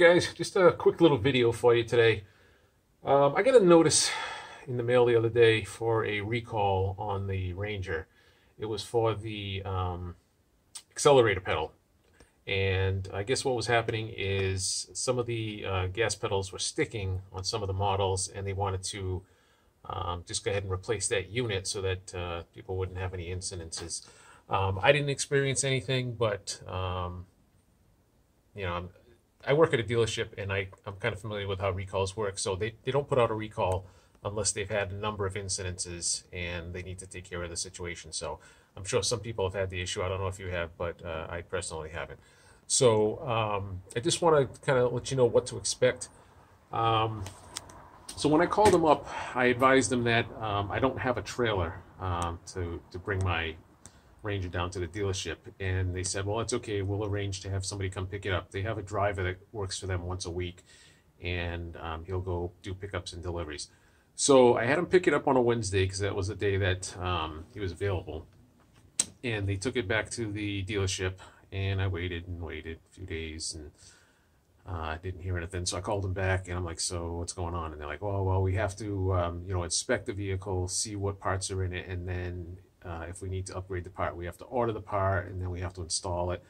guys, just a quick little video for you today. Um, I got a notice in the mail the other day for a recall on the Ranger. It was for the um, accelerator pedal. And I guess what was happening is some of the uh, gas pedals were sticking on some of the models and they wanted to um, just go ahead and replace that unit so that uh, people wouldn't have any incidences. Um, I didn't experience anything, but um, you know, I'm, I work at a dealership and I, I'm kind of familiar with how recalls work. So they, they don't put out a recall unless they've had a number of incidences and they need to take care of the situation. So I'm sure some people have had the issue. I don't know if you have, but uh, I personally haven't. So um, I just want to kind of let you know what to expect. Um, so when I called them up, I advised them that um, I don't have a trailer um, to, to bring my Ranger down to the dealership. And they said, well, it's okay. We'll arrange to have somebody come pick it up. They have a driver that works for them once a week, and um, he'll go do pickups and deliveries. So I had him pick it up on a Wednesday because that was the day that um, he was available. And they took it back to the dealership, and I waited and waited a few days, and I uh, didn't hear anything. So I called them back, and I'm like, "So what's going on?" And they're like, "Well, well, we have to, um, you know, inspect the vehicle, see what parts are in it, and then uh, if we need to upgrade the part, we have to order the part and then we have to install it.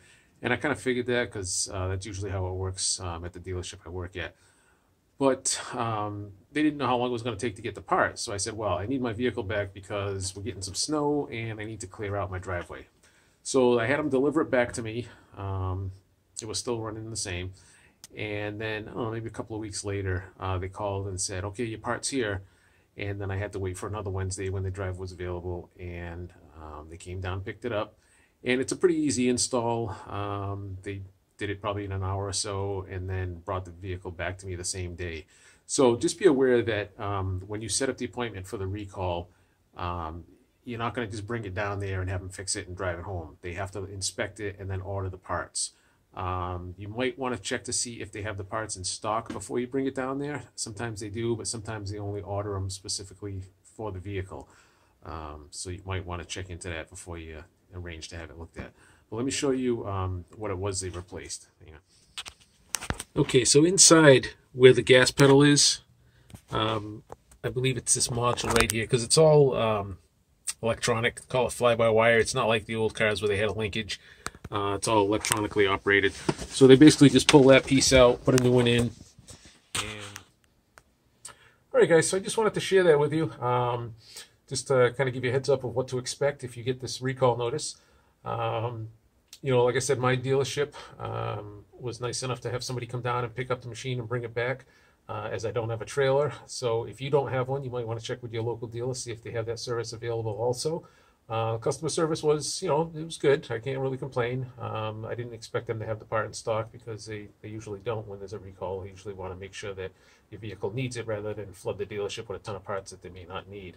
And I kind of figured that because uh, that's usually how it works um, at the dealership I work at. But um, they didn't know how long it was going to take to get the part. So I said, well, I need my vehicle back because we're getting some snow and I need to clear out my driveway. So I had them deliver it back to me. Um, it was still running the same. And then, oh, maybe a couple of weeks later, uh, they called and said, okay, your part's here and then I had to wait for another Wednesday when the drive was available, and um, they came down, picked it up, and it's a pretty easy install. Um, they did it probably in an hour or so, and then brought the vehicle back to me the same day. So just be aware that um, when you set up the appointment for the recall, um, you're not going to just bring it down there and have them fix it and drive it home. They have to inspect it and then order the parts. Um, you might want to check to see if they have the parts in stock before you bring it down there. Sometimes they do, but sometimes they only order them specifically for the vehicle. Um, so you might want to check into that before you arrange to have it looked at. But let me show you um, what it was they replaced. Okay, so inside where the gas pedal is, um, I believe it's this module right here because it's all um, electronic. Call it fly-by-wire. It's not like the old cars where they had a linkage. Uh, it's all electronically operated. So they basically just pull that piece out, put a new one in. And... All right, guys, so I just wanted to share that with you. Um, just to kind of give you a heads up of what to expect if you get this recall notice. Um, you know, like I said, my dealership um, was nice enough to have somebody come down and pick up the machine and bring it back. Uh, as I don't have a trailer. So if you don't have one, you might want to check with your local dealer, see if they have that service available also. Uh, customer service was, you know, it was good. I can't really complain. Um, I didn't expect them to have the part in stock because they, they usually don't when there's a recall. They usually want to make sure that your vehicle needs it rather than flood the dealership with a ton of parts that they may not need.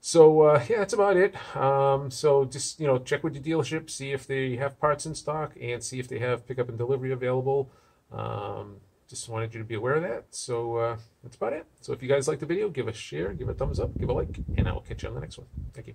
So, uh, yeah, that's about it. Um, so just, you know, check with your dealership, see if they have parts in stock and see if they have pickup and delivery available. Um, just wanted you to be aware of that. So uh, that's about it. So if you guys like the video, give a share, give a thumbs up, give a like, and I will catch you on the next one. Thank you.